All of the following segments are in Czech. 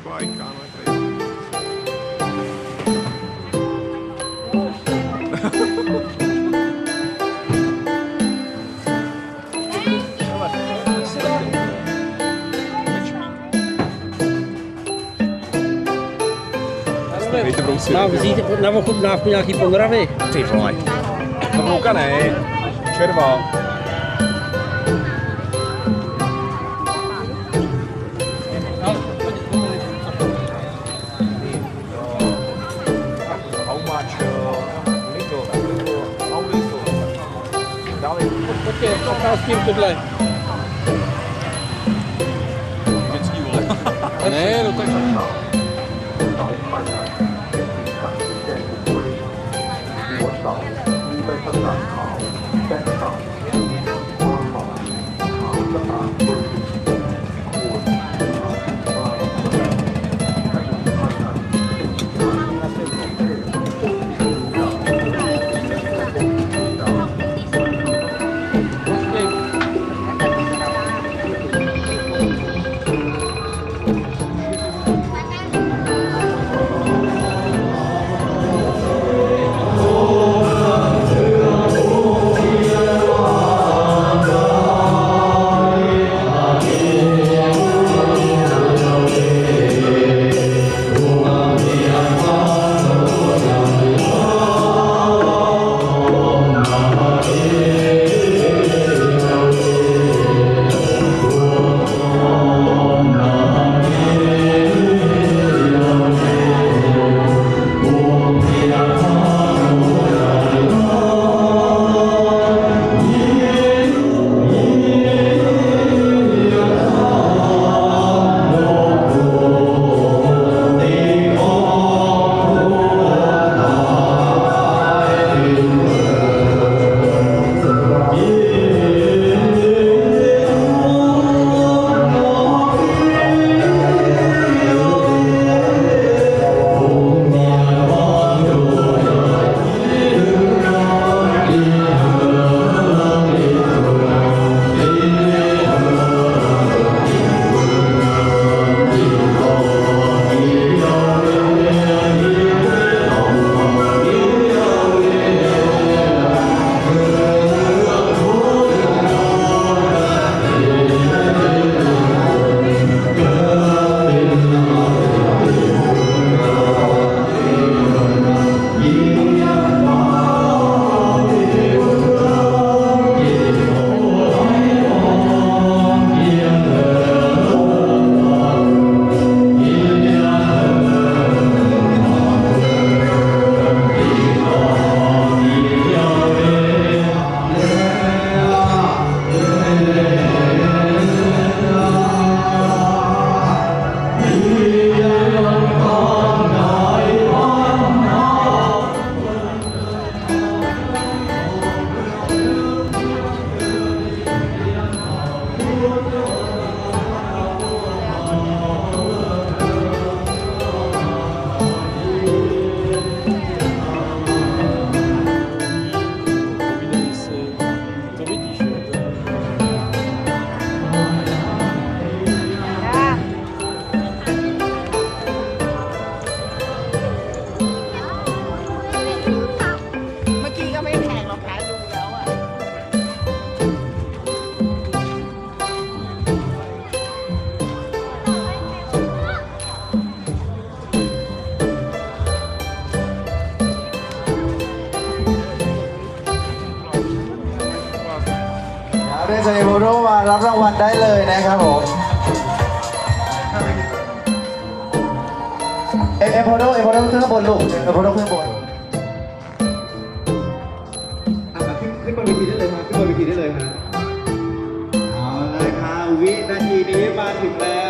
jako Aika, no, Dejte. Mám vzít na ochutnávku nějaký ponravy? Ty vole. To ne. Červa. op gaan skiën te blijven. Skiën. Nee, dat is เรียนเชิโมโรมารับรางวัลได้เลยนะครับผมเอเอโมโดเอโมโดขึ้นข้างบนลูกเอโมโดขึ้นบนขึ้นบนเวทีได้เลยฮะขึ้นบนเวทีได้เลยฮะเอาเลยครับวินาทีนี้มาถึงแล้ว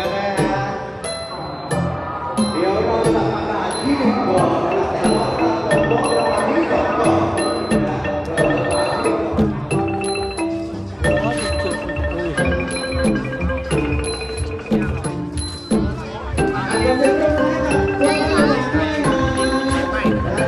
right.